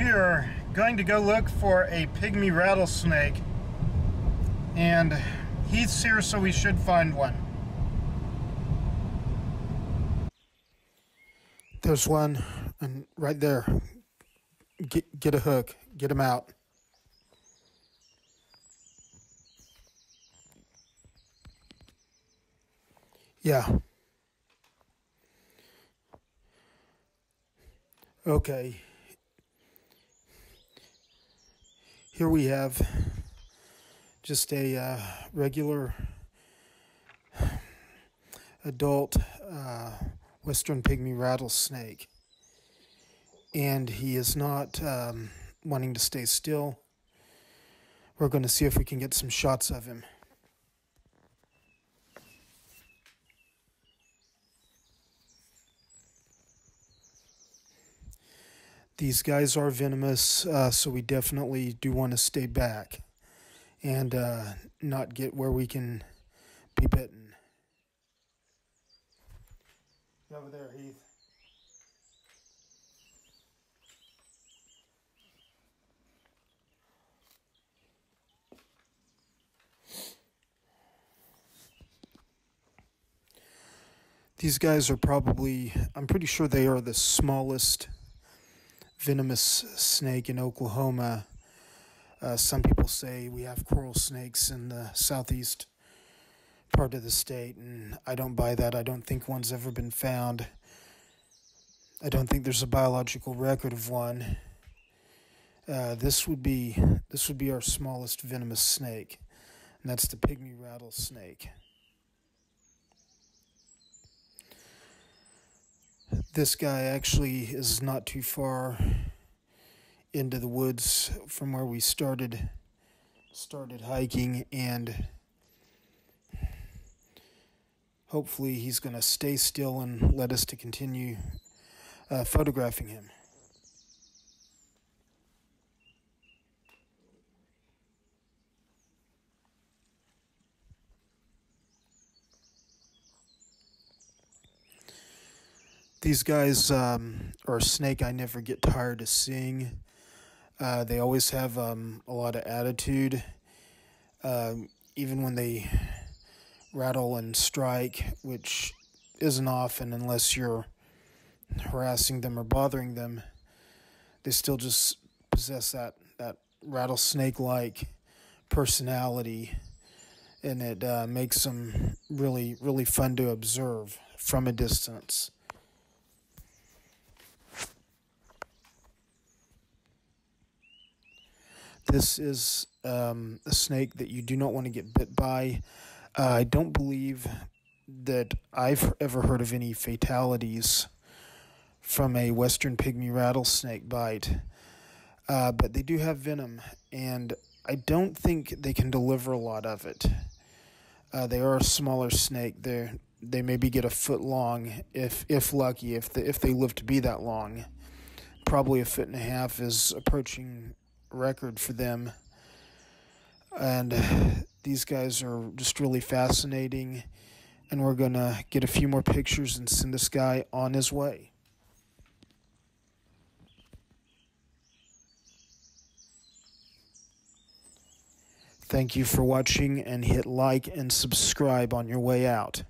We are going to go look for a pygmy rattlesnake. And Heath's here, so we should find one. There's one, and right there. Get, get a hook. Get him out. Yeah. Okay. Here we have just a uh, regular adult uh, western pygmy rattlesnake. And he is not um, wanting to stay still. We're going to see if we can get some shots of him. These guys are venomous, uh, so we definitely do want to stay back and uh, not get where we can be bitten. over there, Heath. These guys are probably, I'm pretty sure they are the smallest venomous snake in Oklahoma. Uh, some people say we have coral snakes in the southeast part of the state, and I don't buy that. I don't think one's ever been found. I don't think there's a biological record of one. Uh, this would be this would be our smallest venomous snake, and that's the pygmy rattlesnake. This guy actually is not too far into the woods from where we started started hiking and hopefully he's going to stay still and let us to continue uh, photographing him. These guys um, are a snake I never get tired of seeing. Uh, they always have um, a lot of attitude, um, even when they rattle and strike, which isn't often unless you're harassing them or bothering them. They still just possess that that rattlesnake like personality, and it uh, makes them really really fun to observe from a distance. This is um, a snake that you do not want to get bit by. Uh, I don't believe that I've ever heard of any fatalities from a western pygmy rattlesnake bite, uh, but they do have venom, and I don't think they can deliver a lot of it. Uh, they are a smaller snake. They they maybe get a foot long if if lucky if the, if they live to be that long. Probably a foot and a half is approaching record for them. And uh, these guys are just really fascinating. And we're going to get a few more pictures and send this guy on his way. Thank you for watching and hit like and subscribe on your way out.